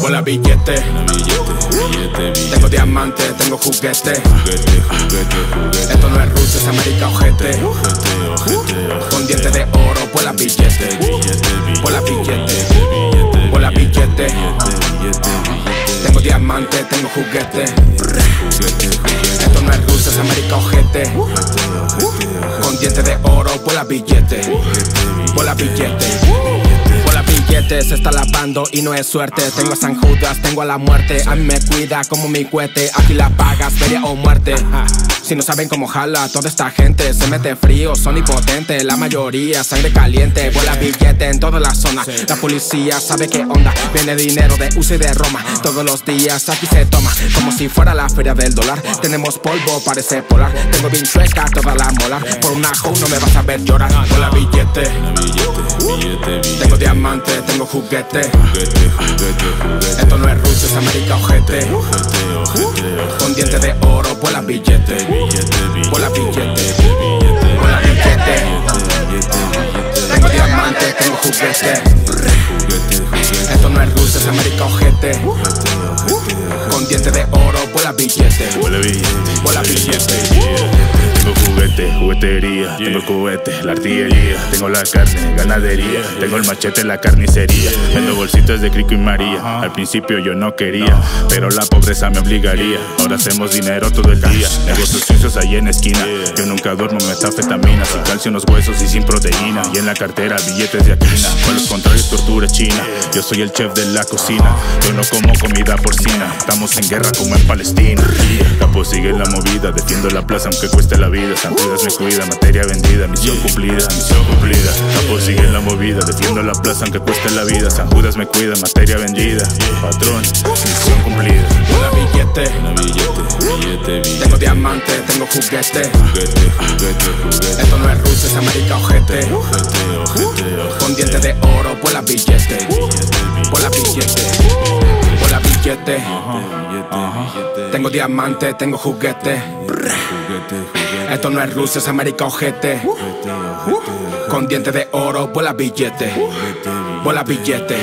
Vuela billete. Tengo diamante, tengo juguete. Esto no es Rusia, es América, ojete. Con dientes de oro, vuela billete. Vuela billete. Vuela billete. Tengo diamante, tengo juguete. Esto no es Rusia, es América, ojete. Con dientes de oro, vuela billete. Vuela billete. Billete, se está lavando y no es suerte. Tengo a San Judas, tengo a la muerte. A mí me cuida como mi cohete. Aquí la pagas, feria o muerte. Si no saben cómo jala, toda esta gente se mete frío, son impotentes. La mayoría sangre caliente, vuela billete en toda la zona. La policía sabe qué onda, viene dinero de USA y de Roma. Todos los días aquí se toma, como si fuera la feria del dólar. Tenemos polvo, parece polar. Tengo bien chueca toda la mola. Por una hoe no me vas a ver llorar. Vuela billete, tengo diamante, tengo juguete. Esto no es Rusia, es América, ojete. Con dientes de oro, vuela billete. Vuela billete. Vuela billete. Tengo diamante, tengo juguete. Esto no es Rusia, es América, ojete. Con dientes de oro, vuela billete. Vuela billete, Vuela billete. Juguete, juguetería, tengo el cohete, la artillería, tengo la carne, ganadería, tengo el machete, la carnicería, vendo bolsitas de Crico y María. Al principio yo no quería, pero la pobreza me obligaría. Ahora hacemos dinero todo el día, negocios sucios ahí en esquina. Yo nunca duermo metafetamina, sin calcio en los huesos y sin proteína. Y en la cartera billetes de aquina, con los contrarios tortura china. Yo soy el chef de la cocina, yo no como comida porcina. Estamos en guerra como en Palestina. Capo sigue la movida, defiendo la plaza aunque cueste la vida. San Judas me cuida, materia vendida, misión cumplida, misión cumplida. Capo sigue en la movida, defiendo la plaza aunque cueste la vida. San Judas me cuida, materia vendida. Patrón, misión cumplida. Vuela billete. billete, Tengo diamante, tengo juguete. juguete, juguete, juguete. Esto no es Rusia, es América, ojete. Ojete, ojete, Con dientes de oro, vuela billete. Tengo diamante, tengo juguete. Esto no es Rusia, es América, ojete. Con dientes de oro, vuela billete. Vuela billete.